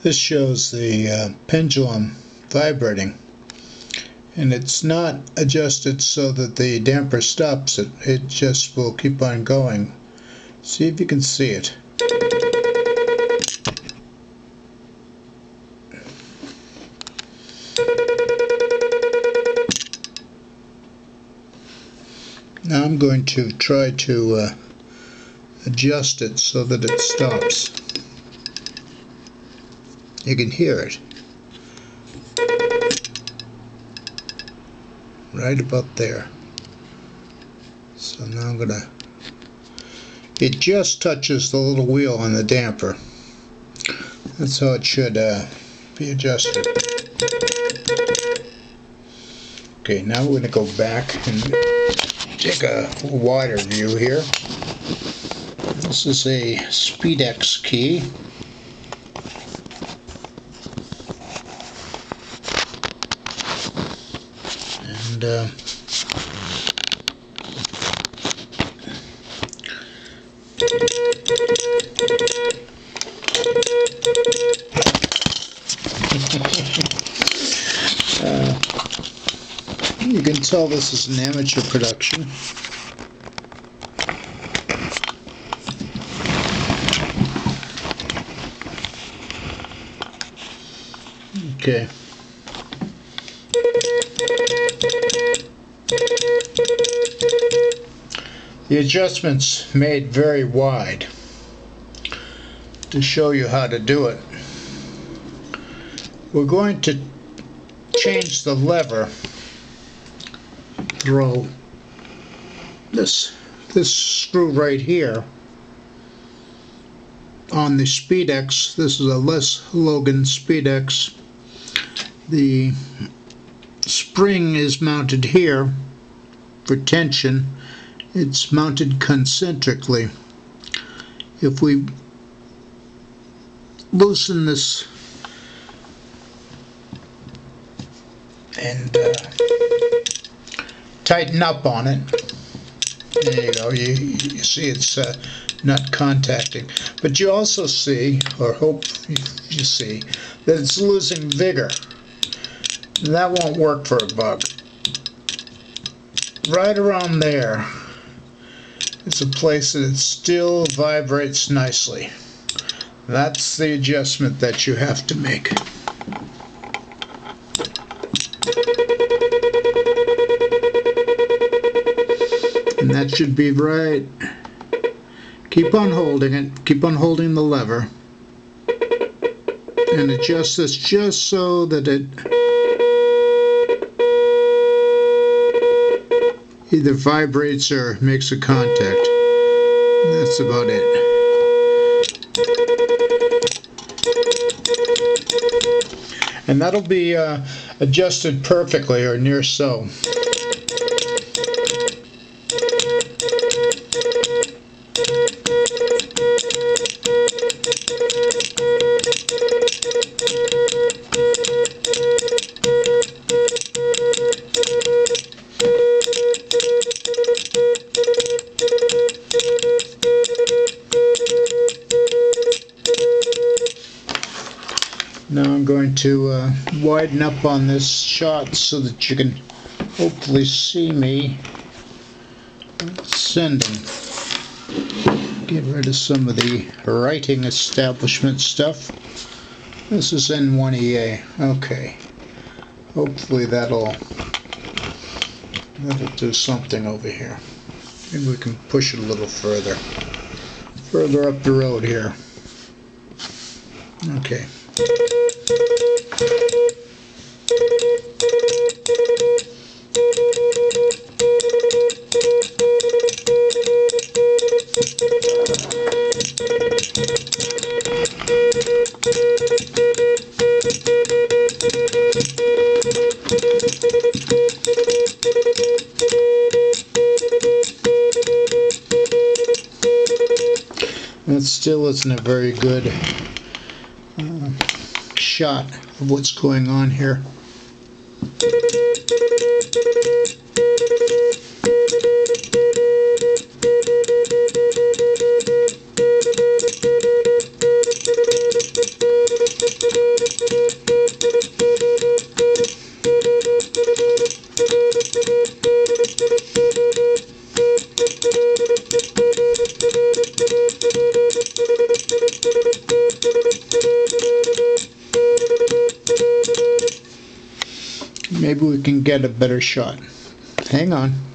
This shows the uh, pendulum vibrating. And it's not adjusted so that the damper stops it. It just will keep on going. See if you can see it. Now I'm going to try to uh, adjust it so that it stops you can hear it. Right about there. So now I'm gonna it just touches the little wheel on the damper. That's how it should uh, be adjusted. Okay now we're gonna go back and take a wider view here. This is a Speed-X key and uh, uh, you can tell this is an amateur production. Okay The adjustment's made very wide to show you how to do it. We're going to change the lever through this this screw right here on the Speed-X. This is a Les Logan Speed-X. The spring is mounted here for tension it's mounted concentrically. If we loosen this and uh, tighten up on it, there you go, you, you see it's uh, not contacting. But you also see, or hope you see, that it's losing vigor. That won't work for a bug. Right around there it's a place that it still vibrates nicely. That's the adjustment that you have to make. And that should be right. Keep on holding it. Keep on holding the lever. And adjust this just so that it either vibrates or makes a contact. That's about it. And that'll be uh, adjusted perfectly or near so. Now I'm going to uh, widen up on this shot so that you can hopefully see me sending. Get rid of some of the writing establishment stuff. This is N1EA. Okay. Hopefully that'll that'll do something over here. Maybe we can push it a little further. Further up the road here. Okay. That still isn't a very good. Uh, shot of what's going on here. Maybe we can get a better shot. Hang on.